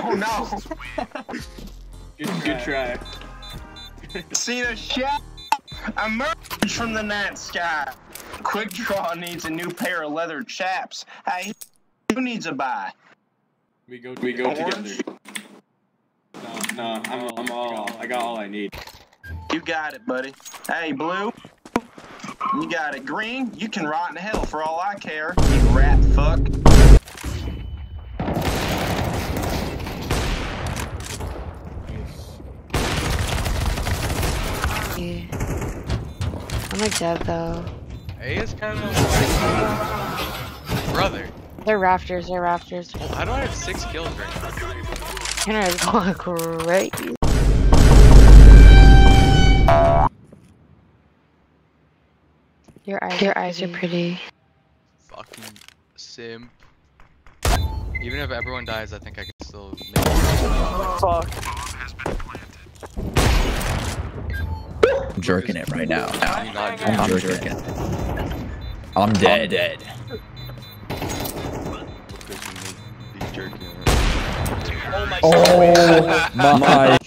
Oh no! Good, good try. See the shot? Emerge from the night sky. Quick Draw needs a new pair of leather chaps. Hey, who needs a buy? We go. We go Orange? together. No, no, I'm, I'm all. I got all I need. You got it, buddy. Hey, Blue. You got it. Green, you can rot in hell for all I care. You rat fuck. I'm like dead though. A is kind of like brother. They're rafters, they're rafters. Oh, how do I have six kills right now? Tanner is going great. Your eyes, your eyes are pretty. Fucking simp. Even if everyone dies, I think I can still make it. I'm jerking it right now. You not I'm jerking it. I'm dead. dead. Need be jerking it. Oh my.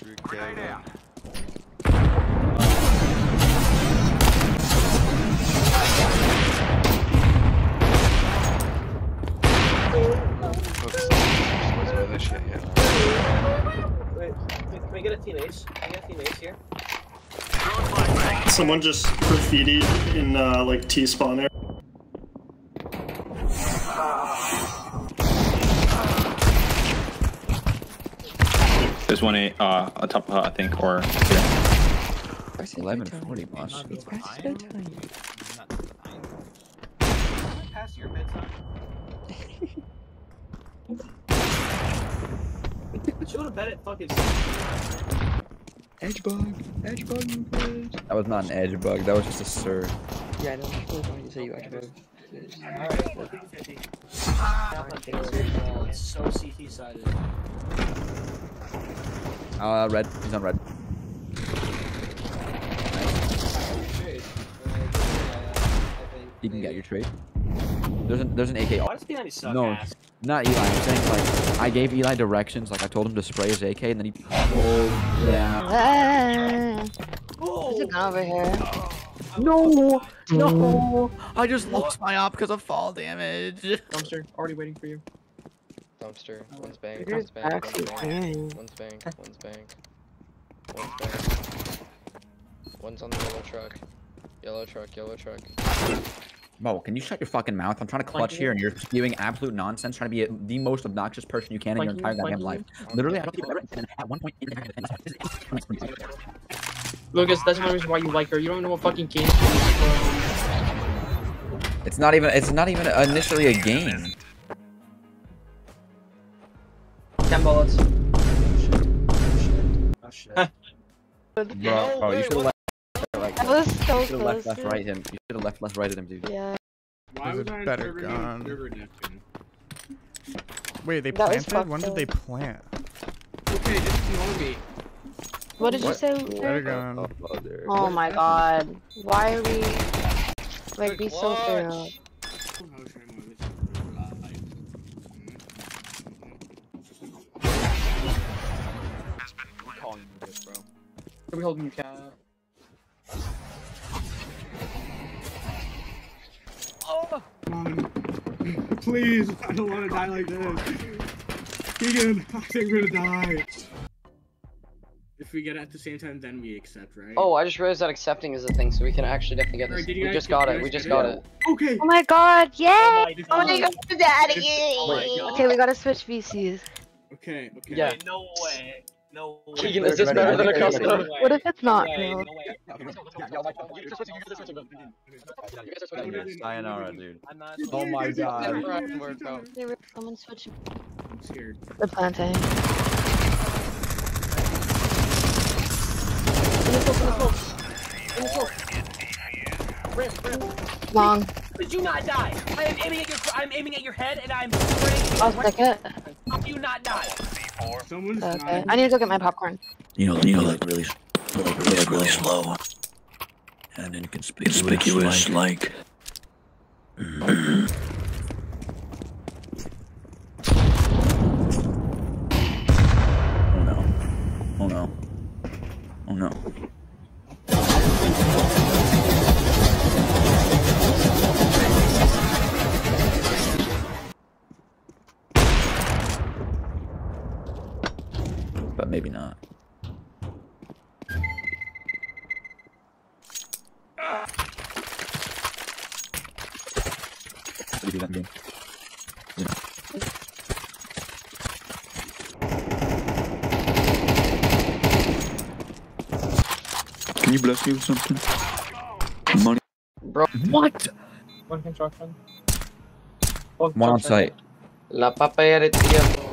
Wait, can we get a teammate? Can we get a teammate here? Someone just graffitied in uh, like T-spawn spawner. There's one a uh on top of her, I think, or It's 1140, boss. Pass your bedtime. But you wanna bet it fucking Edge bug. Edge bug. That was not an edge bug. That was just a sir. Yeah, I know. I was going to say you actually. Alright, 50 It's so CT sided. Uh, red. He's on red. You can get your trade. There's an there's an AK. Why does P90 suck No, ass? not Eli. I'm saying like I gave Eli directions. Like I told him to spray his AK, and then he pulled down. Ah, there's a gun over here. No, no! I just lost my op because of fall damage. Dumpster, already waiting for you. Dumpster. One's bank. Look at One's his bank. One's backseat bank. One's bank. One's bank. One's bank. One's on the yellow truck. Yellow truck. Yellow truck. Mo, can you shut your fucking mouth? I'm trying to clutch here, and you're spewing absolute nonsense, trying to be the most obnoxious person you can in your entire goddamn life. Literally, I don't think I've ever been at one point in the Lucas, that's one reason why you like her. You don't know what fucking game she is. It's not even. It's not even initially a game. Ten bullets. Oh shit. Bro, bro you should have left. Like, That was so you should have left close. left right him. You should have left left right at him, dude. Yeah. Why was a I better gun. name Server Neptune? Wait, they That planted? When did they plant? Okay, just ignore me. What did you What? say? Better gun. Oh, oh my god. Why are we like be so clutch. thorough? Are we holding you cat? Oh! Please, I don't want to die like this. Keegan, I think we're gonna die. If we get it at the same time, then we accept, right? Oh, I just realized that accepting is a thing, so we can actually definitely get Alright, this. did you We just got it. We just got it? it. Okay. Oh my god, yay! Oh my Oh my God. god, daddy! Oh my God. Oh okay, we gotta switch VCs. Okay. Okay. Yeah. Wait, no way. No way. Keegan, is this better than a custom? No way. What if it's not, No way, no way. Sayonara, dude. Not. Oh my god. They were someone switching I'm scared. the planting. Long. Did you not die? I am aiming at your. I'm aiming at your head, and I'm spraying. I'll stick it. How do you not die? Someone's Okay. not. I need to go get my popcorn. You know, you know, like really, like really, really slow, and inconspicuous, conspicuous like. Oh no! Oh no! Oh no! Maybe not. What do you do that game? You know. Can you bless me with something? Money. Bro, What? One construction. One One on site. la papaya de tía, bro.